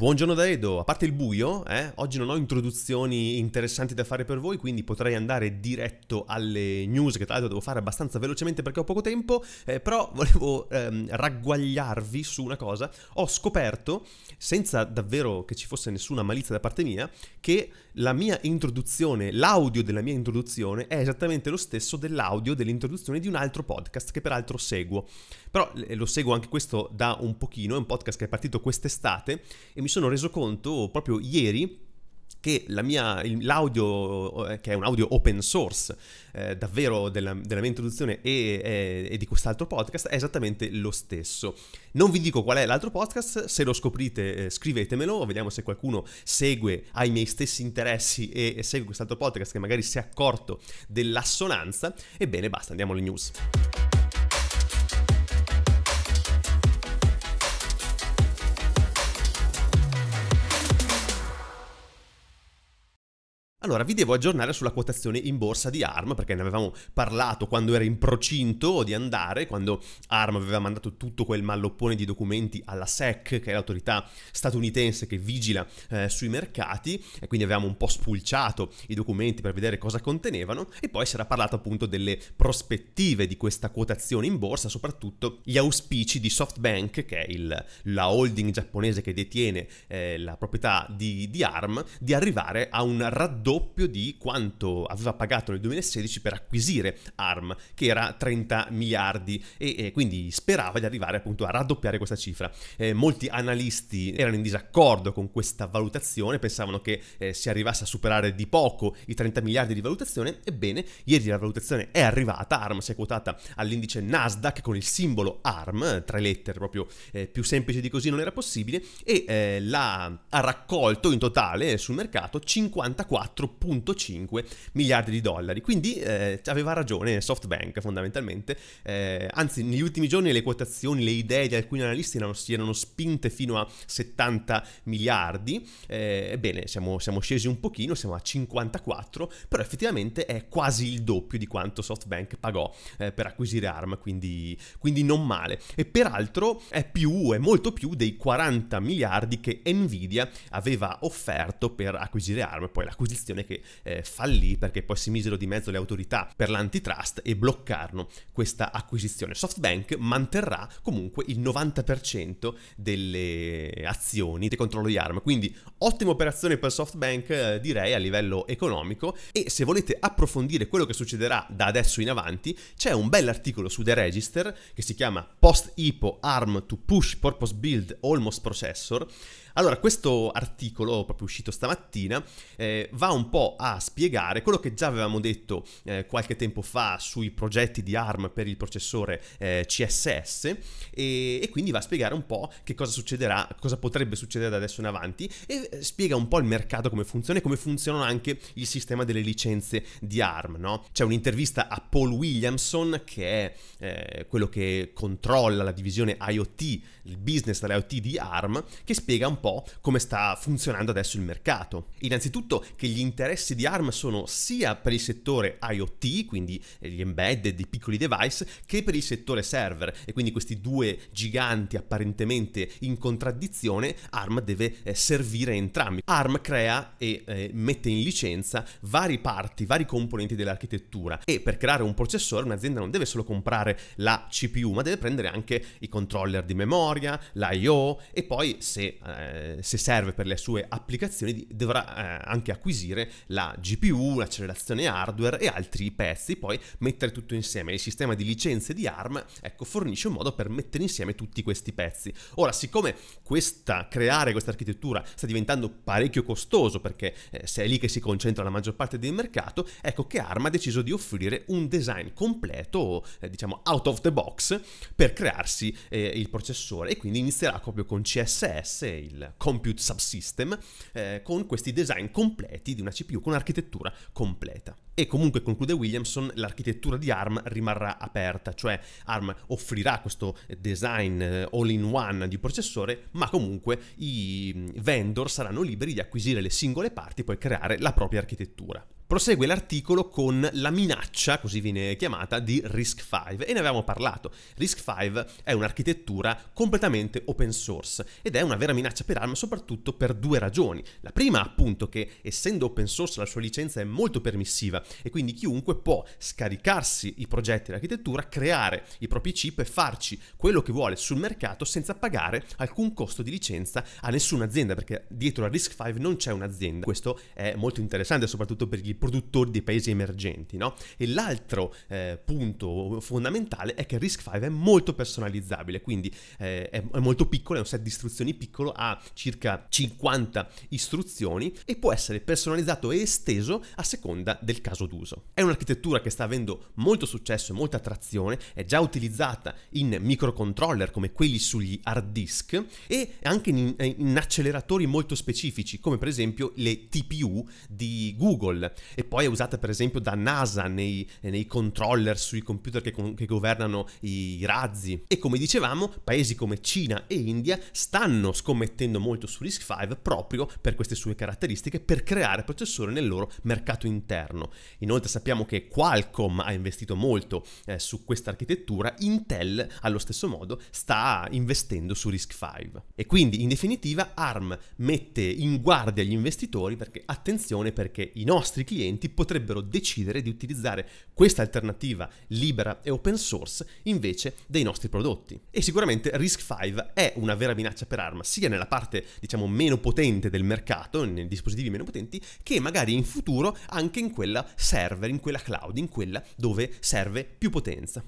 Buongiorno da Edo, a parte il buio, eh, oggi non ho introduzioni interessanti da fare per voi, quindi potrei andare diretto alle news, che tra l'altro devo fare abbastanza velocemente perché ho poco tempo, eh, però volevo ehm, ragguagliarvi su una cosa. Ho scoperto, senza davvero che ci fosse nessuna malizia da parte mia, che la mia introduzione, l'audio della mia introduzione è esattamente lo stesso dell'audio dell'introduzione di un altro podcast che peraltro seguo. Però lo seguo anche questo da un pochino, è un podcast che è partito quest'estate e mi sono reso conto proprio ieri che l'audio, eh, che è un audio open source, eh, davvero della, della, mia introduzione e, e, e, di quest'altro podcast, è esattamente lo stesso. Non vi dico qual è l'altro podcast, se lo scoprite eh, scrivetemelo, vediamo se qualcuno segue, ha i miei stessi interessi e, e segue quest'altro podcast che magari si è accorto dell'assonanza. Ebbene, basta, andiamo alle news. Allora, vi devo aggiornare sulla quotazione in borsa di ARM, perché ne avevamo parlato quando era in procinto di andare, quando ARM aveva mandato tutto quel malloppone di documenti alla SEC, che è l'autorità statunitense che vigila eh, sui mercati, e quindi avevamo un po' spulciato i documenti per vedere cosa contenevano, e poi si era parlato appunto delle prospettive di questa quotazione in borsa, soprattutto gli auspici di SoftBank, che è il, la holding giapponese che detiene eh, la proprietà di, di ARM, di arrivare a un raddoppio doppio di quanto aveva pagato nel 2016 per acquisire ARM, che era 30 miliardi e, e quindi sperava di arrivare appunto a raddoppiare questa cifra. Eh, molti analisti erano in disaccordo con questa valutazione, pensavano che eh, si arrivasse a superare di poco i 30 miliardi di valutazione, ebbene ieri la valutazione è arrivata, ARM si è quotata all'indice Nasdaq con il simbolo ARM, tre lettere proprio eh, più semplice di così non era possibile, e eh, la, ha raccolto in totale sul mercato 54 4.5 miliardi di dollari. Quindi eh, aveva ragione SoftBank fondamentalmente, eh, anzi negli ultimi giorni le quotazioni, le idee di alcuni analisti erano, si erano spinte fino a 70 miliardi, eh, ebbene siamo, siamo, scesi un pochino, siamo a 54, però effettivamente è quasi il doppio di quanto SoftBank pagò eh, per acquisire ARM, quindi, quindi non male. E peraltro è più, è molto più dei 40 miliardi che Nvidia aveva offerto per acquisire ARM, poi l'acquisizione questione che eh, fallì perché poi si misero di mezzo le autorità per l'antitrust e bloccarono questa acquisizione. SoftBank manterrà comunque il 90% delle azioni di controllo di ARM, quindi ottima operazione per SoftBank eh, direi a livello economico e se volete approfondire quello che succederà da adesso in avanti c'è un bell'articolo su The Register che si chiama Post IPO ARM to Push Purpose Build Almost Processor allora, questo articolo, proprio uscito stamattina, eh, va un po' a spiegare quello che già avevamo detto eh, qualche tempo fa sui progetti di ARM per il processore eh, CSS e, e, quindi va a spiegare un po' che cosa succederà, cosa potrebbe succedere da adesso in avanti e eh, spiega un po' il mercato come funziona e come funziona anche il sistema delle licenze di ARM, no? C'è un'intervista a Paul Williamson che è eh, quello che controlla la divisione IoT, il business dell'IoT di ARM, che spiega un po' come sta funzionando adesso il mercato. Innanzitutto che gli interessi di ARM sono sia per il settore IoT, quindi gli embedded, i piccoli device, che per il settore server e quindi questi due giganti apparentemente in contraddizione, ARM deve eh, servire entrambi. ARM crea e eh, mette in licenza vari parti, vari componenti dell'architettura e per creare un processore un'azienda non deve solo comprare la CPU, ma deve prendere anche i controller di memoria, l'IO e poi se eh, eh, se serve per le sue applicazioni, dovrà eh, anche acquisire la GPU, l'accelerazione hardware e altri pezzi, poi mettere tutto insieme. Il sistema di licenze di ARM ecco, fornisce un modo per mettere insieme tutti questi pezzi. Ora, siccome questa, creare questa architettura sta diventando parecchio costoso, perché eh, se è lì che si concentra la maggior parte del mercato, ecco che ARM ha deciso di offrire un design completo, eh, diciamo out of the box, per crearsi eh, il processore e quindi inizierà proprio con CSS, il Compute Subsystem eh, con questi design completi di una CPU, con un'architettura completa. E comunque, conclude Williamson, l'architettura di ARM rimarrà aperta, cioè ARM offrirà questo design eh, all-in-one di processore, ma comunque i vendor saranno liberi di acquisire le singole parti e poi creare la propria architettura. Prosegue l'articolo con la minaccia, così viene chiamata, di RISC-V e ne avevamo parlato. RISC-V è un'architettura completamente open source ed è una vera minaccia per ARM soprattutto per due ragioni. La prima appunto che essendo open source la sua licenza è molto permissiva e quindi chiunque può scaricarsi i progetti e l'architettura, creare i propri chip e farci quello che vuole sul mercato senza pagare alcun costo di licenza a nessuna azienda perché dietro a RISC-V non c'è un'azienda. Questo è molto interessante soprattutto per gli produttori dei paesi emergenti. No? E l'altro eh, punto fondamentale è che RISC-V è molto personalizzabile, quindi eh, è, è molto piccolo, è un set di istruzioni piccolo, ha circa 50 istruzioni e può essere personalizzato e esteso a seconda del caso d'uso. È un'architettura che sta avendo molto successo e molta attrazione, è già utilizzata in microcontroller come quelli sugli hard disk e anche in, in acceleratori molto specifici come per esempio le TPU di Google e poi è usata per esempio da NASA nei, nei controller sui computer che, che, governano i razzi. E come dicevamo, paesi come Cina e India stanno scommettendo molto su RISC-V proprio per queste sue caratteristiche, per creare processori nel loro mercato interno. Inoltre sappiamo che Qualcomm ha investito molto eh, su questa architettura, Intel allo stesso modo sta investendo su RISC-V. E quindi in definitiva ARM mette in guardia gli investitori perché attenzione perché i nostri clienti clienti potrebbero decidere di utilizzare questa alternativa libera e open source invece dei nostri prodotti. E sicuramente RISC-V è una vera minaccia per arma, sia nella parte diciamo meno potente del mercato, nei dispositivi meno potenti, che magari in futuro anche in quella server, in quella cloud, in quella dove serve più potenza.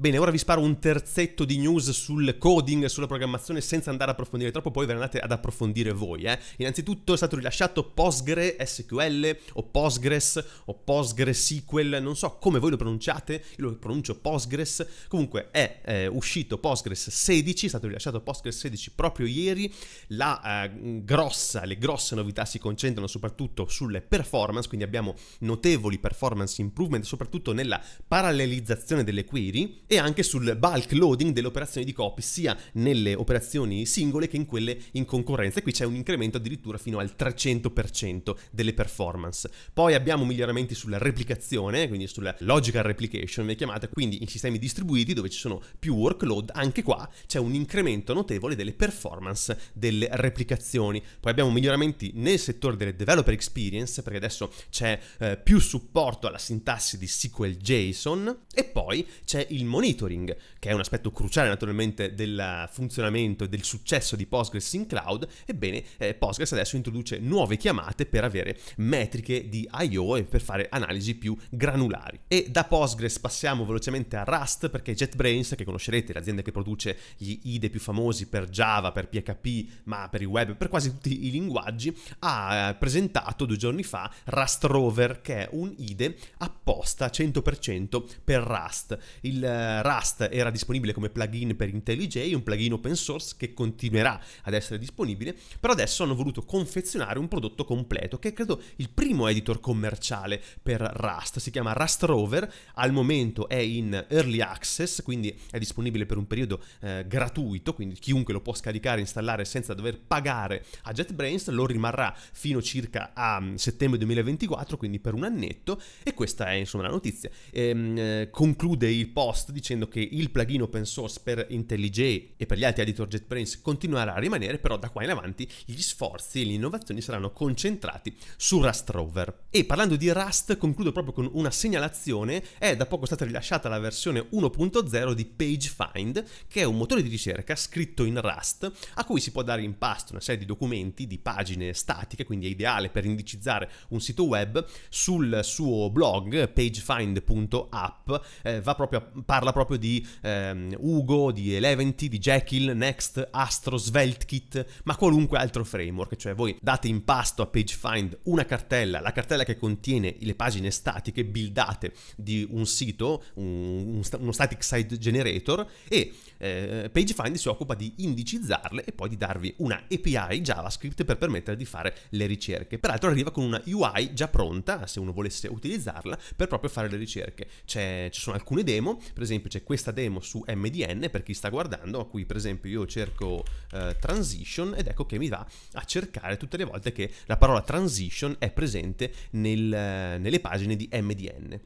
Bene, ora vi sparo un terzetto di news sul coding, sulla programmazione, senza andare a approfondire troppo, poi ve ne andate ad approfondire voi. Eh. Innanzitutto è stato rilasciato PostgreSQL o Postgres o PostgreSQL, non so come voi lo pronunciate, io lo pronuncio Postgres. Comunque è eh, uscito Postgres 16, è stato rilasciato Postgres 16 proprio ieri. La eh, grossa, le grosse novità si concentrano soprattutto sulle performance, quindi abbiamo notevoli performance improvement, soprattutto nella parallelizzazione delle query e anche sul bulk loading delle operazioni di copy, sia nelle operazioni singole che in quelle in concorrenza. E qui c'è un incremento addirittura fino al 300% delle performance. Poi abbiamo miglioramenti sulla replicazione, quindi sulla logical replication, viene chiamata, quindi in sistemi distribuiti dove ci sono più workload, anche qua c'è un incremento notevole delle performance delle replicazioni. Poi abbiamo miglioramenti nel settore delle developer experience, perché adesso c'è eh, più supporto alla sintassi di SQL JSON e poi c'è il monitoring, che è un aspetto cruciale naturalmente del funzionamento e del successo di Postgres in cloud, ebbene eh, Postgres adesso introduce nuove chiamate per avere metriche di I.O. e per fare analisi più granulari. E da Postgres passiamo velocemente a Rust perché JetBrains, che conoscerete, l'azienda che produce gli IDE più famosi per Java, per PHP, ma per il web, per quasi tutti i linguaggi, ha presentato due giorni fa Rust Rover, che è un IDE apposta 100% per Rust. Il Rust era disponibile come plugin per IntelliJ, un plugin open source che continuerà ad essere disponibile, però adesso hanno voluto confezionare un prodotto completo, che è credo il primo editor commerciale per Rust, si chiama Rust Rover, al momento è in early access, quindi è disponibile per un periodo eh, gratuito, quindi chiunque lo può scaricare e installare senza dover pagare a JetBrains, lo rimarrà fino circa a mm, settembre 2024, quindi per un annetto, e questa è insomma la notizia. E, ehm, eh, conclude il post dicendo che il plugin open source per IntelliJ e per gli altri editor JetBrains continuerà a rimanere, però da qua in avanti gli sforzi e le innovazioni saranno concentrati su Rust Rover. E parlando di Rust, concludo proprio con una segnalazione, è da poco stata rilasciata la versione 1.0 di PageFind, che è un motore di ricerca scritto in Rust, a cui si può dare in pasto una serie di documenti, di pagine statiche, quindi è ideale per indicizzare un sito web. Sul suo blog, pagefind.app, eh, va proprio a, parla parla proprio di ehm, Ugo, di Eleventy, di Jekyll, Next, Astro, SvelteKit, ma qualunque altro framework, cioè voi date in pasto a PageFind una cartella, la cartella che contiene le pagine statiche buildate di un sito, un, uno static site generator e eh, PageFind si occupa di indicizzarle e poi di darvi una API JavaScript per permettere di fare le ricerche. Peraltro arriva con una UI già pronta, se uno volesse utilizzarla, per proprio fare le ricerche. C'è, ci sono alcune demo, per esempio esempio c'è questa demo su MDN per chi sta guardando, a cui per esempio io cerco eh, transition ed ecco che mi va a cercare tutte le volte che la parola transition è presente nel, eh, nelle pagine di MDN.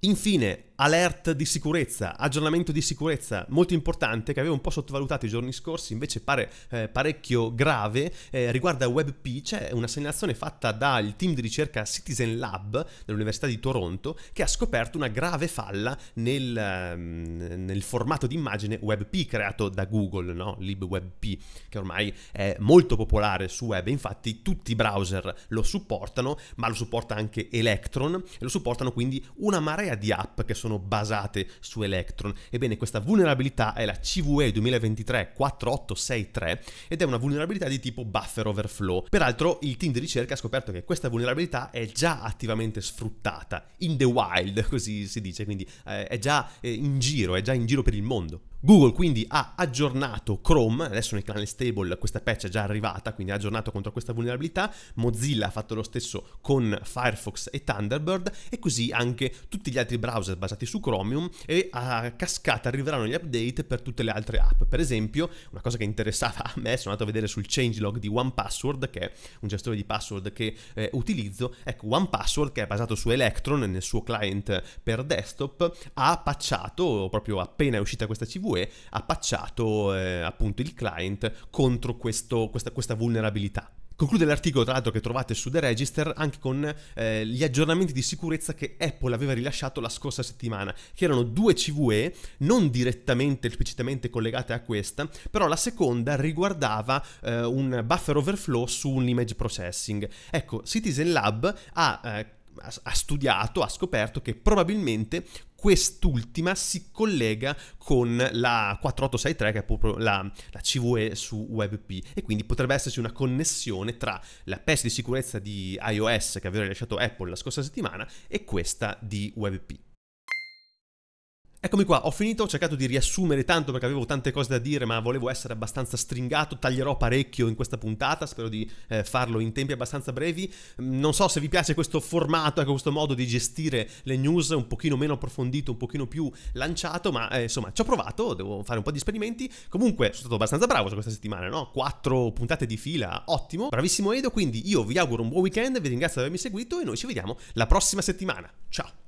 Infine, alert di sicurezza, aggiornamento di sicurezza molto importante che avevo un po' sottovalutato i giorni scorsi, invece pare eh, parecchio grave, eh, riguarda WebP, c'è una segnalazione fatta dal team di ricerca Citizen Lab dell'Università di Toronto che ha scoperto una grave falla nel, ehm, nel formato di immagine WebP creato da Google, no? LibWebP, che ormai è molto popolare su web, infatti tutti i browser lo supportano, ma lo supporta anche Electron e lo supportano quindi una marea di app che sono sono basate su Electron. Ebbene, questa vulnerabilità è la CVE 2023-4863 ed è una vulnerabilità di tipo buffer overflow. Peraltro, il team di ricerca ha scoperto che questa vulnerabilità è già attivamente sfruttata in the wild, così si dice, quindi eh, è già eh, in giro, è già in giro per il mondo. Google quindi ha aggiornato Chrome, adesso nel canale stable questa patch è già arrivata, quindi ha aggiornato contro questa vulnerabilità, Mozilla ha fatto lo stesso con Firefox e Thunderbird e così anche tutti gli altri browser basati su Chromium e a cascata arriveranno gli update per tutte le altre app. Per esempio, una cosa che interessava a me, sono andato a vedere sul changelog di OnePassword, che è un gestore di password che eh, utilizzo, ecco OnePassword che è basato su Electron nel suo client per desktop, ha patchato proprio appena è uscita questa CV UE ha patchato eh, appunto il client contro questo, questa, questa vulnerabilità. Conclude l'articolo, tra l'altro, che trovate su The Register anche con eh, gli aggiornamenti di sicurezza che Apple aveva rilasciato la scorsa settimana, che erano due CVE, non direttamente, esplicitamente collegate a questa, però la seconda riguardava eh, un buffer overflow su un image processing. Ecco, Citizen Lab ha... Eh, ha studiato, ha scoperto che probabilmente quest'ultima si collega con la 4863 che è proprio la, la, CVE su WebP e quindi potrebbe esserci una connessione tra la patch di sicurezza di iOS che aveva rilasciato Apple la scorsa settimana e questa di WebP. Eccomi qua, ho finito, ho cercato di riassumere tanto perché avevo tante cose da dire, ma volevo essere abbastanza stringato, taglierò parecchio in questa puntata, spero di eh, farlo in tempi abbastanza brevi. Mm, non so se vi piace questo formato, ecco, questo modo di gestire le news un pochino meno approfondito, un pochino più lanciato, ma eh, insomma ci ho provato, devo fare un po' di esperimenti. Comunque sono stato abbastanza bravo questa settimana, no? Quattro puntate di fila, ottimo. Bravissimo Edo, quindi io vi auguro un buon weekend, vi ringrazio di avermi seguito e noi ci vediamo la prossima settimana. Ciao!